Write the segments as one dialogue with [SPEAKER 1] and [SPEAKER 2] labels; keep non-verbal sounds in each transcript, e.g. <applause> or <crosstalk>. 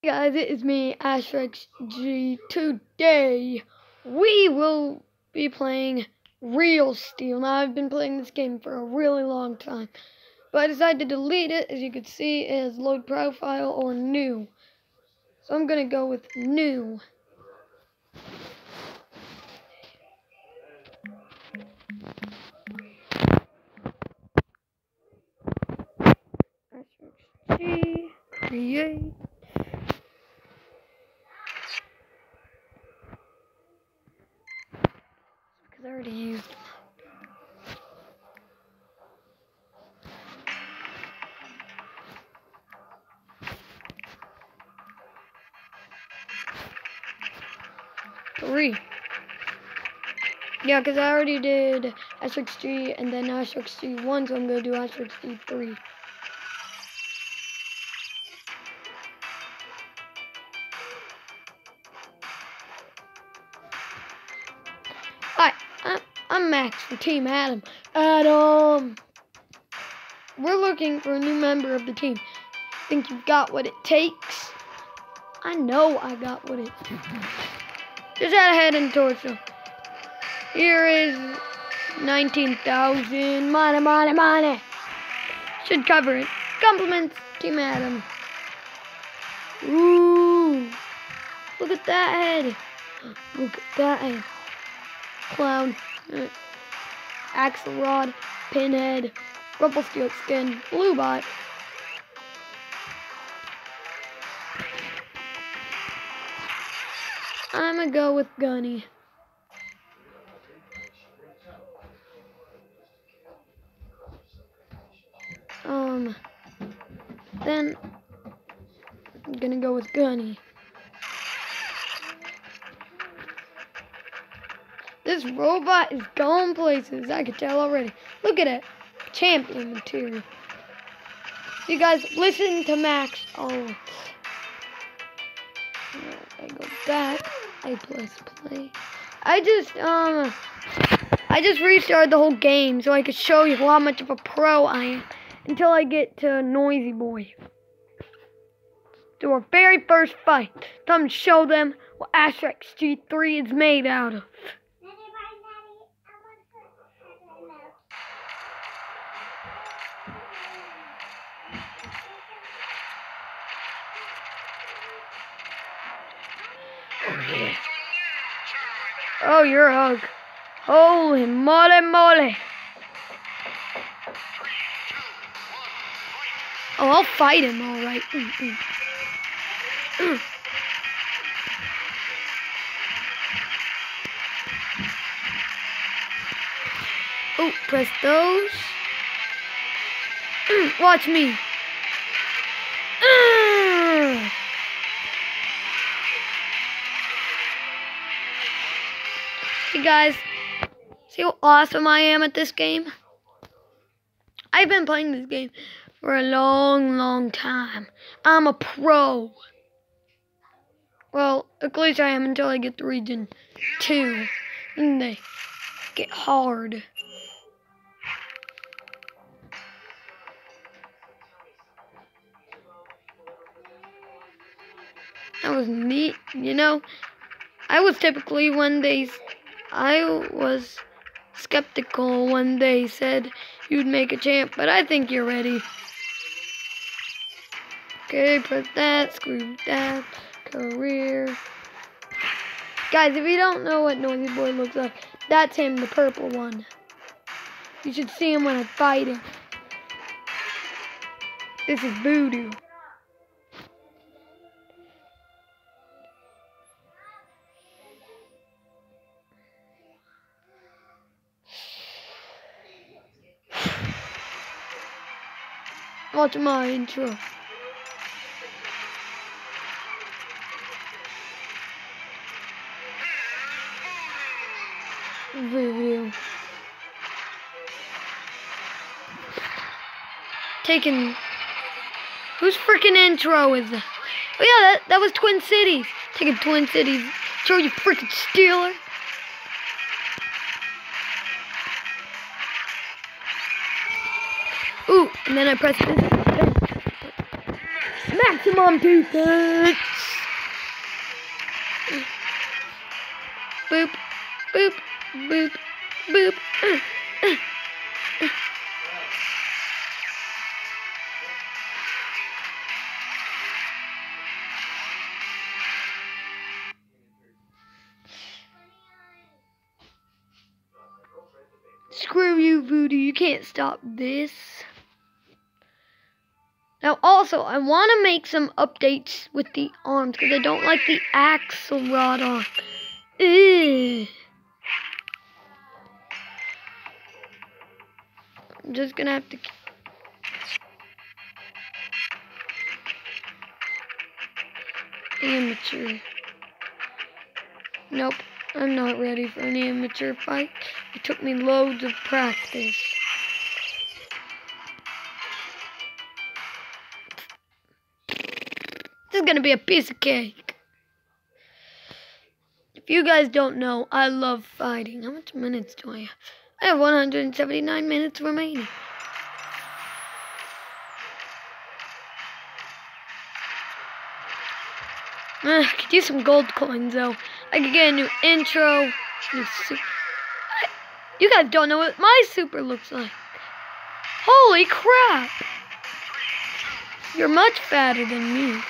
[SPEAKER 1] Hey guys, it is me, Ashrex G. Today, we will be playing Real Steel. Now, I've been playing this game for a really long time, but I decided to delete it, as you can see, as load profile or new. So I'm gonna go with new. G. Create. already used Three. Yeah, because I already did Asterix 3 and then Asterix 3 1, so I'm going to do Asterix 3 3. Team Adam. Adam! Um, we're looking for a new member of the team. Think you've got what it takes? I know I got what it takes. Just had a head and torso. Here is 19,000. Money, money, money. Should cover it. Compliments, Team Adam. Ooh. Look at that head. Look at that head. Clown. Axelrod. Pinhead. Rumpelstiltskin. Bluebot. I'm gonna go with Gunny. Um, then I'm gonna go with Gunny. This robot is going places. I can tell already. Look at it. Champion material. You guys listen to Max. Oh. I go back. I press play. I just um I just restarted the whole game so I could show you how much of a pro I am until I get to Noisy Boy. Do our very first fight. Time to show them what Ashrex G3 is made out of. Oh, you're a hug. Holy moly moly. Oh, I'll fight him, all right. Mm, mm. Mm. Oh, press those. Mm, Watch me. Hey guys, see how awesome I am at this game? I've been playing this game for a long, long time. I'm a pro. Well, at least I am until I get to region 2. And they get hard. That was neat, you know? I was typically when they I was skeptical when they said you'd make a champ, but I think you're ready. Okay, press that, screw that, career. Guys, if you don't know what Noisy Boy looks like, that's him, the purple one. You should see him when I fight him. This is Voodoo. Watch my intro. Voodoo. Taking. Whose freaking intro is that? Oh yeah, that, that was Twin Cities. Taking Twin Cities. Show you freaking Steeler. Ooh, and then I press this. Maximum defense. Boop, boop, boop, boop. Screw you, Voodoo. You can't stop this. Now, also, I want to make some updates with the arms because I don't like the Axelrod on. Ugh. I'm just gonna have to. Amateur. Nope, I'm not ready for an amateur fight. It took me loads of practice. Gonna be a piece of cake. If you guys don't know, I love fighting. How much minutes do I have? I have 179 minutes remaining. Uh, I could use some gold coins though. I could get a new intro. New you guys don't know what my super looks like. Holy crap! You're much fatter than me.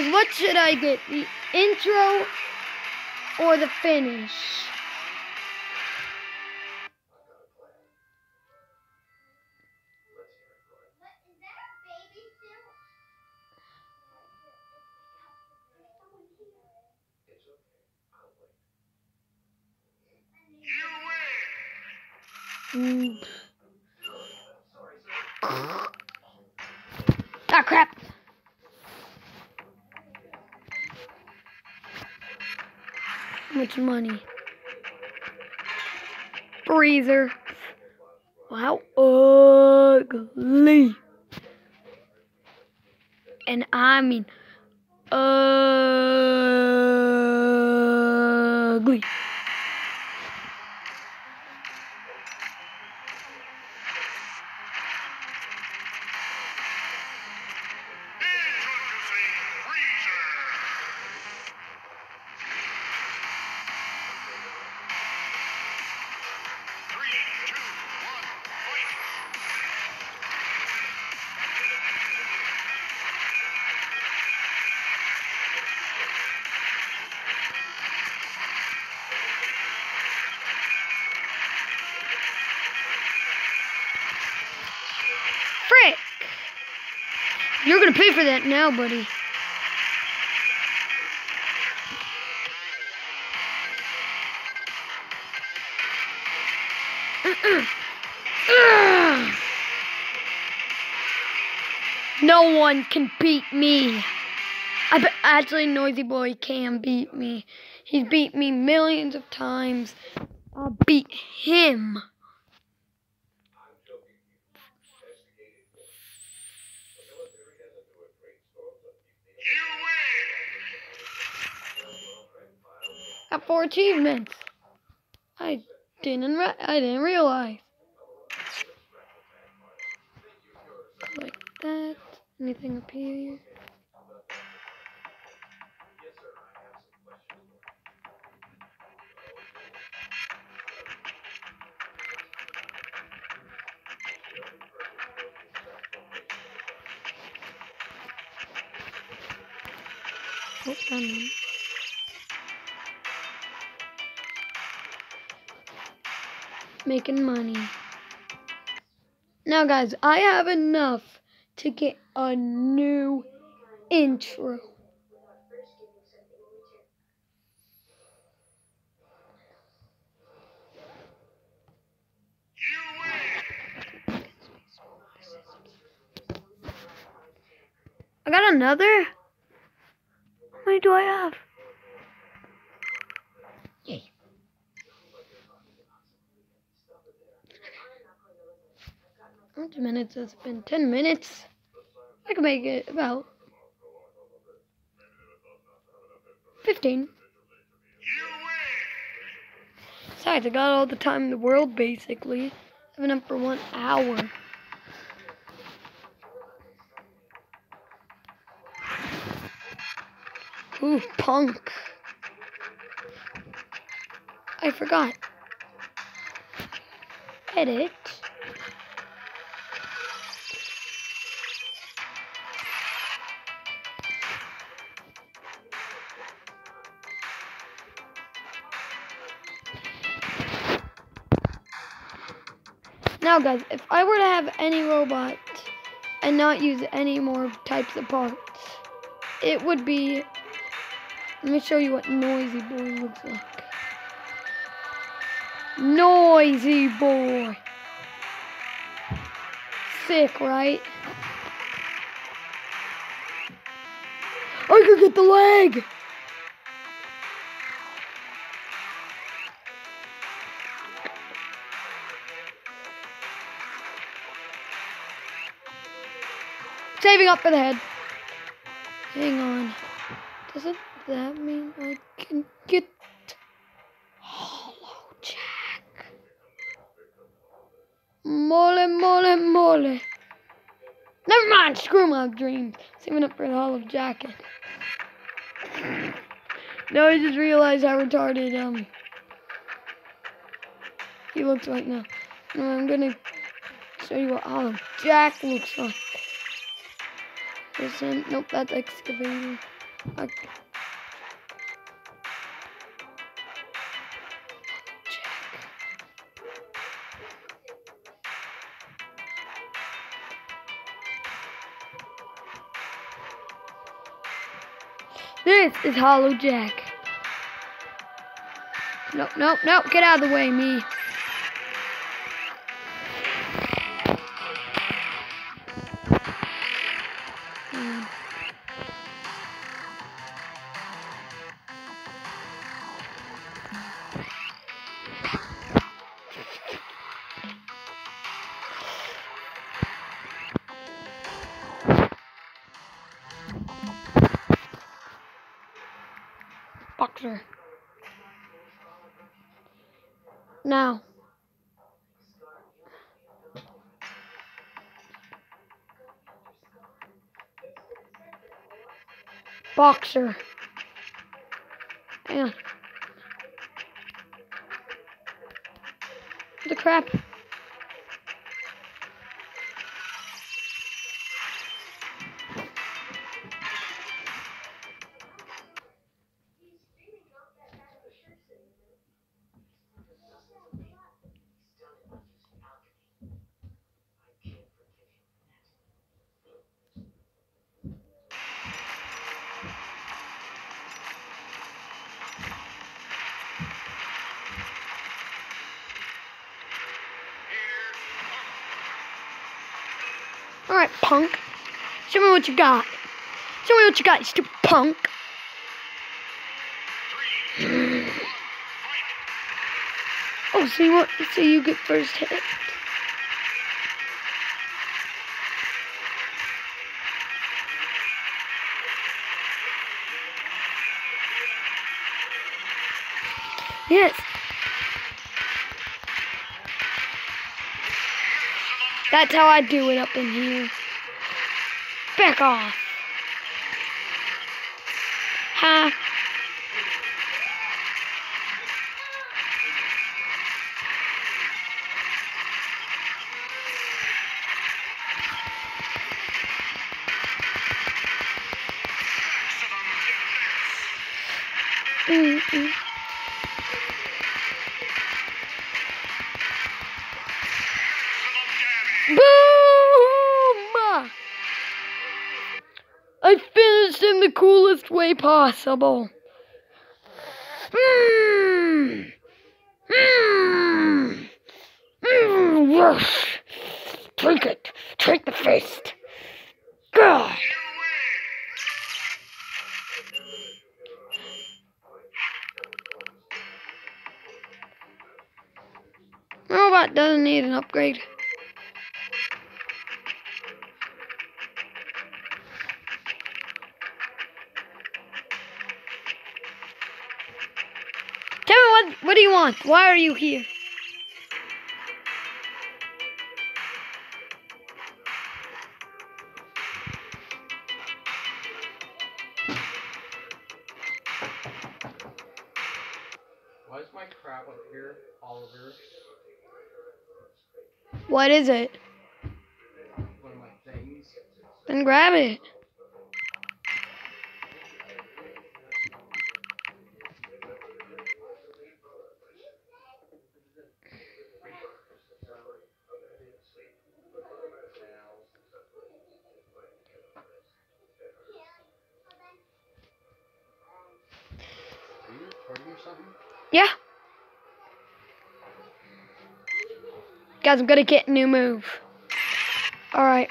[SPEAKER 1] Guys, what should I get? The intro or the finish? Mm. Ah, crap. How much money? Breather. Wow, ugly. And I mean, ugly. You're gonna pay for that now, buddy. No one can beat me. I bet actually Noisy Boy can beat me. He's beat me millions of times. I'll beat him. Got four achievements. I didn't. I didn't realize. Like that. Anything up here? Making money. Now, guys, I have enough to get a new intro. I got another? How many do I have? Yay. Much minutes has been? Ten minutes? I can make it about 15. Besides, I got all the time in the world, basically. I've been up for one hour. Ooh, punk. I forgot. Edit. Now, guys, if I were to have any robot and not use any more types of parts, it would be. Let me show you what Noisy Boy looks like. Noisy Boy. Sick, right? I could get the leg! Saving up for the head. Hang on. Doesn't that mean I can get Hollow Jack? Mole, mole, mole. Never mind. Screw my dreams. Saving up for the Hollow Jacket. <clears throat> now I just realized how retarded um he looks like now. I'm gonna show you what Hollow Jack looks like. Listen, nope, that's excavating. Okay. Is Hollow Jack. Nope, nope, nope, get out of the way, me. Boxer. Now. Boxer. Hang on. The crap. Alright, punk. Show me what you got. Show me what you got, you stupid punk. <sighs> Oh, see what? See you get first hit. Yes. That's how I do it up in here. Back off. Ha. Mm way possible. Mmm. Mmm. Mmm. Yes. Take it. Take the fist. God. Robot doesn't need an upgrade. What do you want? Why are you here?
[SPEAKER 2] Why is my crap up here, Oliver?
[SPEAKER 1] What is it?
[SPEAKER 2] One of my things.
[SPEAKER 1] Then grab it.
[SPEAKER 2] Something?
[SPEAKER 1] Yeah. Guys, I'm gonna get a new move. Alright.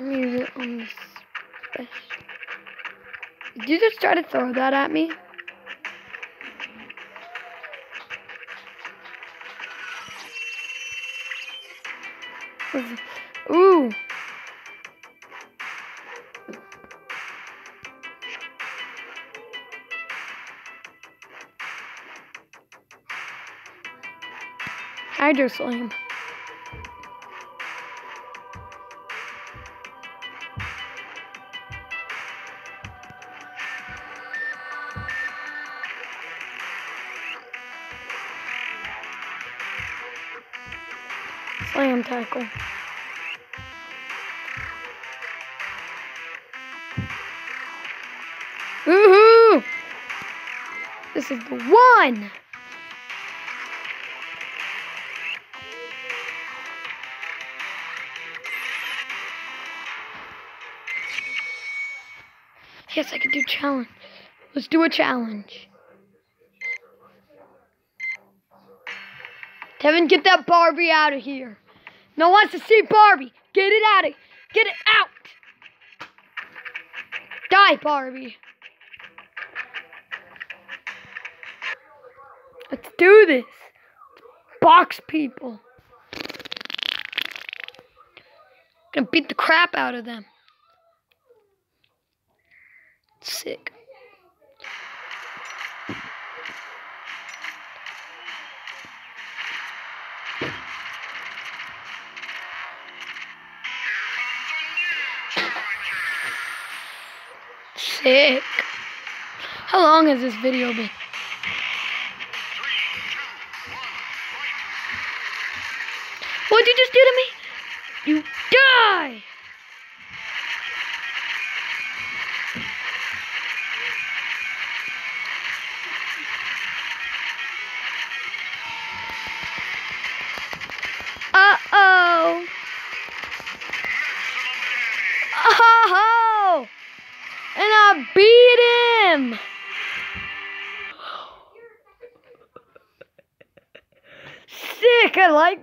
[SPEAKER 1] Use it on special- Did you just try to throw that at me? Slam. Slam tackle. Woohoo! This is the one! Yes, I can do challenge. Let's do a challenge. Kevin, get that Barbie out of here. No one wants to see Barbie. Get it out of Get it out. Die, Barbie. Let's do this. Box people. Gonna beat the crap out of them. Sick. Sick. How long has this video been? What'd you just do to me? You die!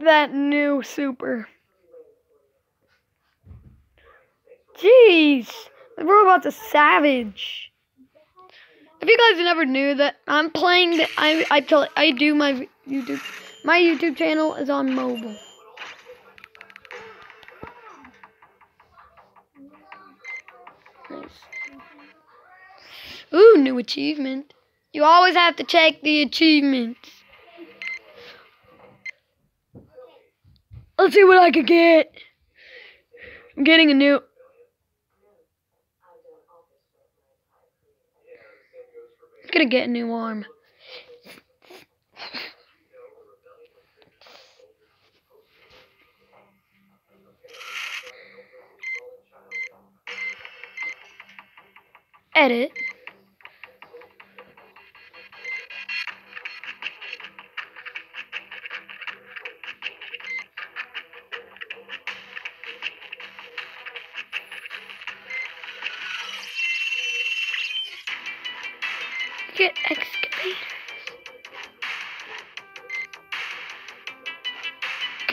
[SPEAKER 1] That new super. Jeez! The robot's a savage. If you guys never knew that I'm playing, the, I I tell I do my YouTube. My YouTube channel is on mobile. Nice. Ooh, new achievement. You always have to check the achievements. Let's see what I could get. I'm getting a new. I'm gonna get a new arm. Edit.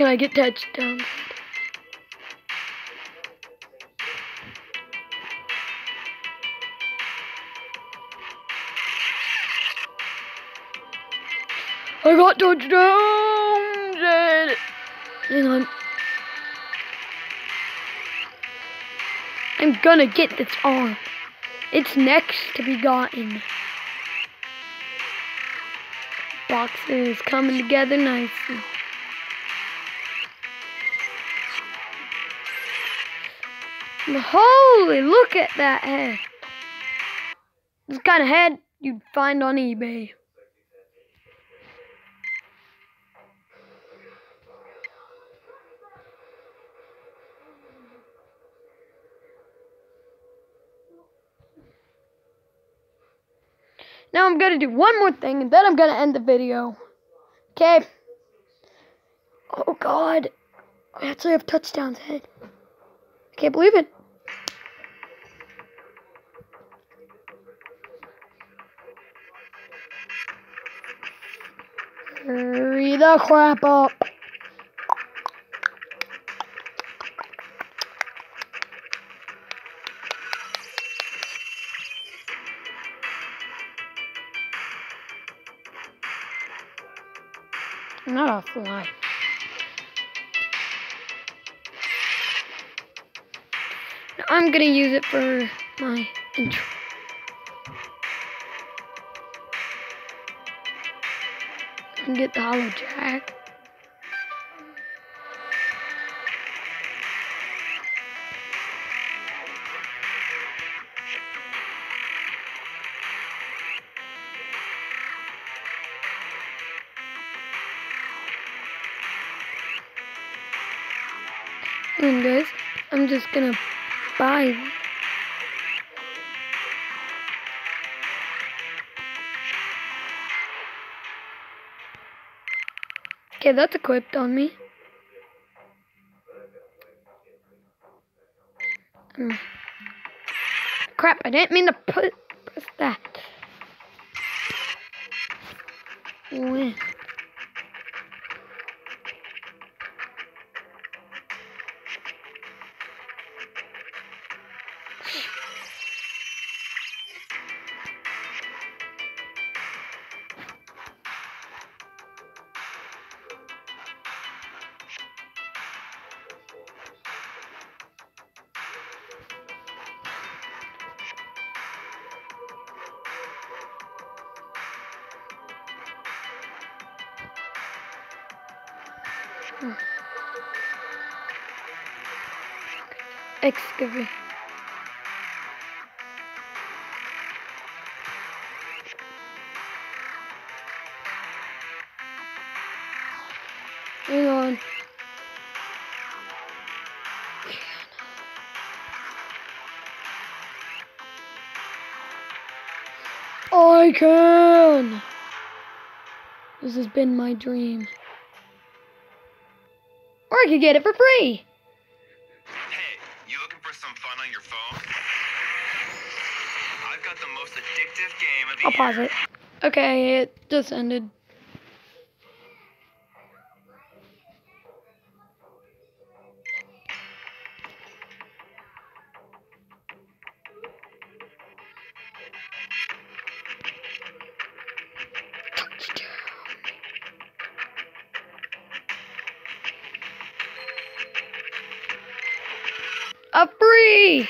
[SPEAKER 1] Can I get touchdowns? I got touchdowns! Hang on. I'm gonna get this arm. It's next to be gotten. Boxes coming together nicely. Holy, look at that head. This kind of head you'd find on eBay. Now I'm gonna do one more thing and then I'm gonna end the video. Okay. Oh god. I actually have touchdowns head. Can't believe it. Hurry the crap up. I'm gonna use it for my intro. And get the hollow jack. And guys, I'm just gonna Okay, that's equipped on me. Hmm. Crap, I didn't mean to put press that. Hang on. I can! This has been my dream. Or I could get it for free. I'll pause it. Okay, it just ended. A free!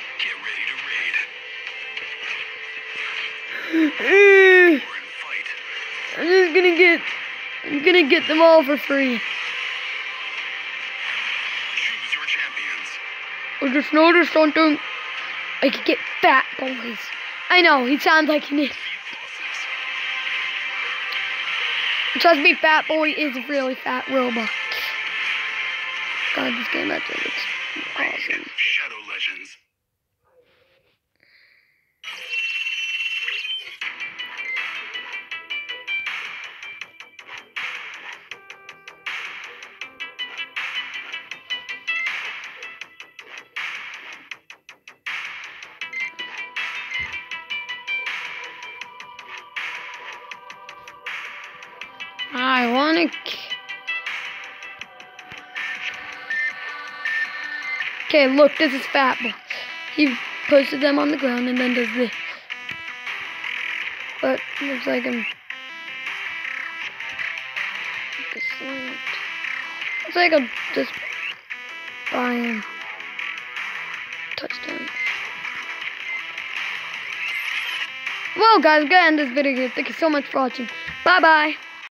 [SPEAKER 1] I'm gonna get them all for free.
[SPEAKER 3] Choose your champions.
[SPEAKER 1] I just noticed something. I could get fat boys. I know, he sounds like an idiot. Trust me, Fat Boy is a really fat robot. God, this game actually looks Okay, look, this is Fat Boy. He pushes them on the ground and then does this. But looks like I'm. Like I'm just buying touchdown. Well, guys, I'm gonna end this video here. Thank you so much for watching. Bye bye.